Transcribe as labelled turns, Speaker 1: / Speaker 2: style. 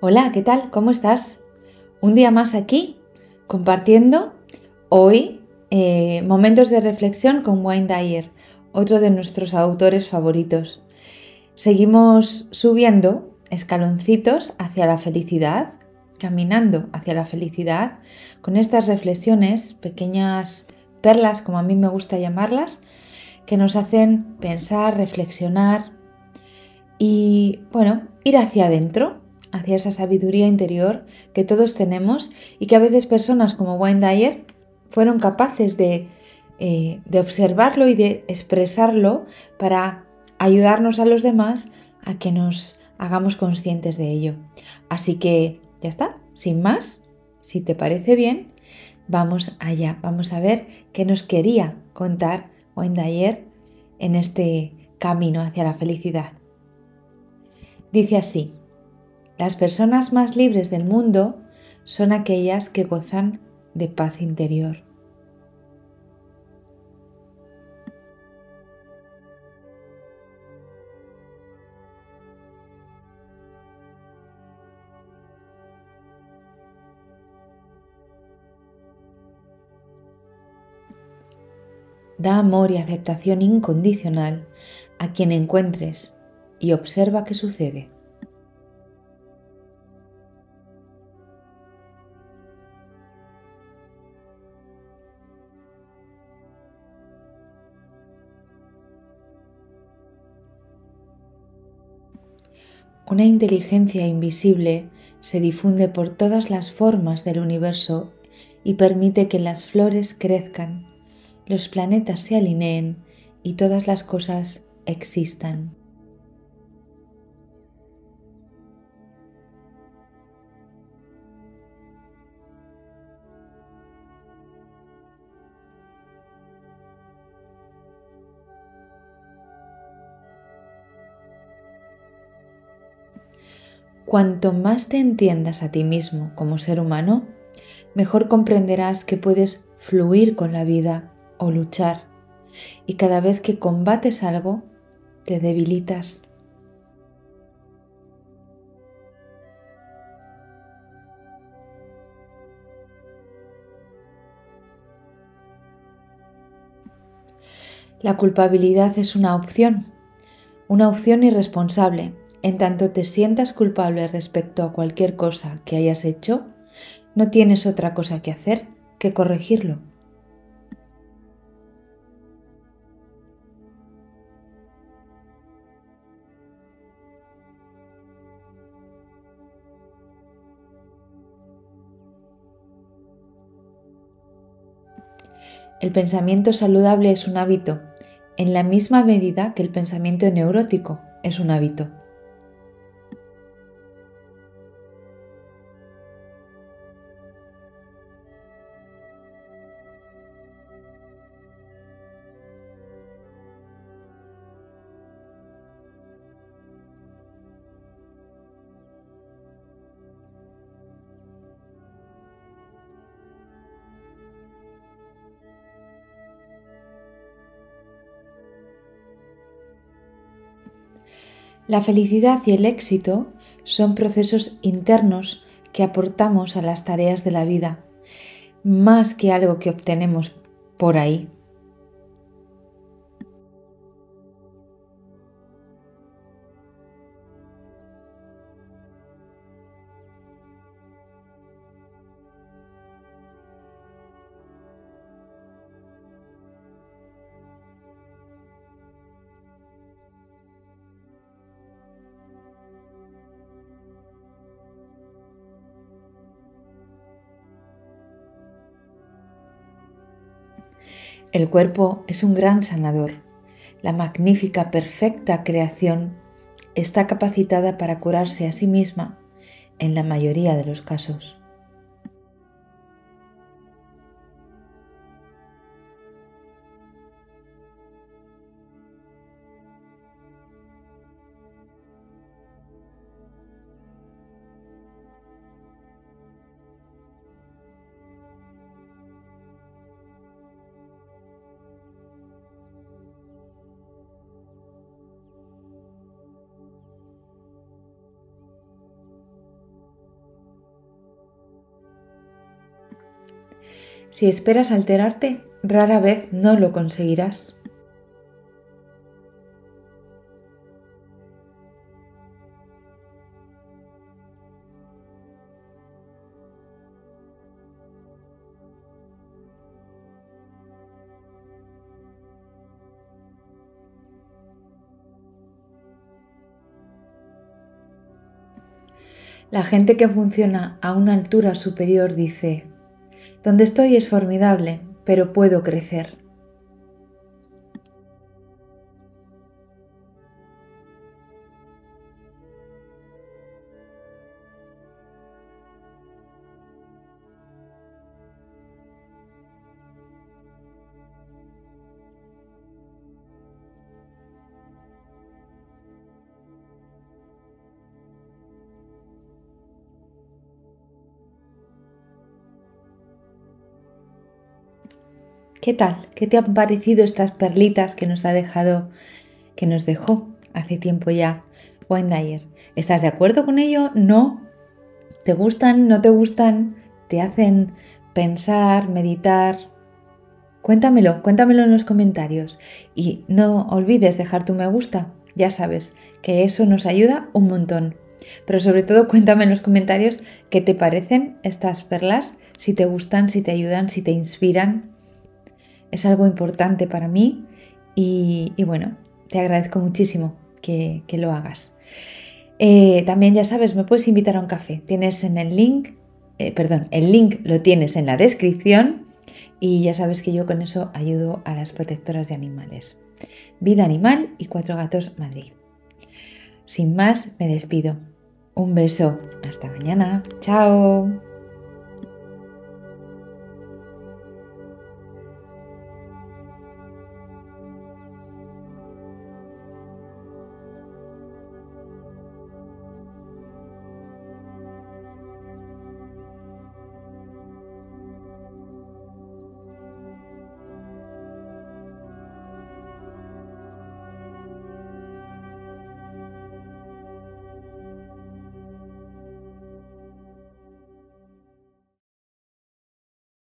Speaker 1: Hola, ¿qué tal? ¿Cómo estás? Un día más aquí, compartiendo hoy eh, momentos de reflexión con Wayne Dyer, otro de nuestros autores favoritos. Seguimos subiendo escaloncitos hacia la felicidad, caminando hacia la felicidad, con estas reflexiones, pequeñas perlas, como a mí me gusta llamarlas, que nos hacen pensar, reflexionar y, bueno, ir hacia adentro, hacia esa sabiduría interior que todos tenemos y que a veces personas como Wayne Dyer fueron capaces de, eh, de observarlo y de expresarlo para ayudarnos a los demás a que nos hagamos conscientes de ello. Así que ya está, sin más, si te parece bien, vamos allá, vamos a ver qué nos quería contar Wayne Dyer en este camino hacia la felicidad. Dice así, las personas más libres del mundo son aquellas que gozan de paz interior. Da amor y aceptación incondicional a quien encuentres y observa qué sucede. Una inteligencia invisible se difunde por todas las formas del universo y permite que las flores crezcan, los planetas se alineen y todas las cosas existan. Cuanto más te entiendas a ti mismo como ser humano, mejor comprenderás que puedes fluir con la vida o luchar. Y cada vez que combates algo, te debilitas. La culpabilidad es una opción, una opción irresponsable en tanto te sientas culpable respecto a cualquier cosa que hayas hecho, no tienes otra cosa que hacer que corregirlo. El pensamiento saludable es un hábito, en la misma medida que el pensamiento neurótico es un hábito. La felicidad y el éxito son procesos internos que aportamos a las tareas de la vida, más que algo que obtenemos por ahí. El cuerpo es un gran sanador. La magnífica, perfecta creación está capacitada para curarse a sí misma en la mayoría de los casos. Si esperas alterarte, rara vez no lo conseguirás. La gente que funciona a una altura superior dice, donde estoy es formidable, pero puedo crecer. ¿Qué tal? ¿Qué te han parecido estas perlitas que nos ha dejado, que nos dejó hace tiempo ya Wayne Dyer? ¿Estás de acuerdo con ello? ¿No? ¿Te gustan? ¿No te gustan? ¿Te hacen pensar, meditar? Cuéntamelo, cuéntamelo en los comentarios y no olvides dejar tu me gusta. Ya sabes que eso nos ayuda un montón. Pero sobre todo cuéntame en los comentarios qué te parecen estas perlas, si te gustan, si te ayudan, si te inspiran es algo importante para mí y, bueno, te agradezco muchísimo que, lo hagas. Eh, también ya sabes, me puedes invitar a un café. Tienes en el link, eh, perdón, el link lo tienes en la descripción y ya sabes que yo con eso ayudo a las protectoras de animales. Vida Animal y Cuatro Gatos Madrid. Sin más, me despido. Un beso. Hasta mañana. Chao.